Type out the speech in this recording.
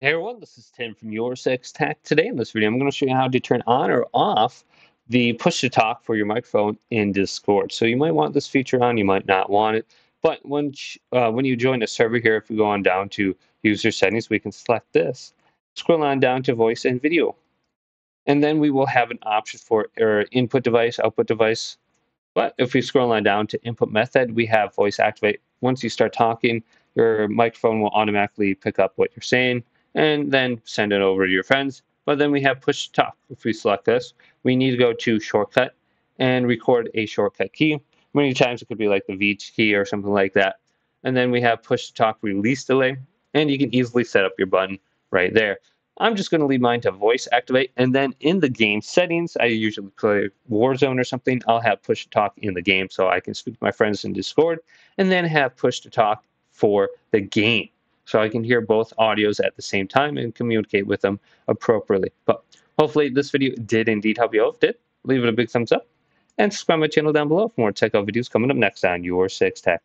Hey everyone, this is Tim from Your Six Tech. Today in this video, I'm going to show you how to turn on or off the push to talk for your microphone in Discord. So you might want this feature on, you might not want it. But when uh, when you join a server here, if we go on down to user settings, we can select this. Scroll on down to voice and video. And then we will have an option for our input device, output device. But if we scroll on down to input method, we have voice activate. Once you start talking, your microphone will automatically pick up what you're saying and then send it over to your friends. But then we have push to talk. If we select this, we need to go to shortcut and record a shortcut key. Many times it could be like the V key or something like that. And then we have push to talk release delay, and you can easily set up your button right there. I'm just going to leave mine to voice activate, and then in the game settings, I usually play Warzone or something. I'll have push to talk in the game so I can speak to my friends in Discord, and then have push to talk for the game so I can hear both audios at the same time and communicate with them appropriately. But hopefully this video did indeed help you out. If did, leave it a big thumbs up and subscribe my channel down below for more tech out videos coming up next on Your Six Tech.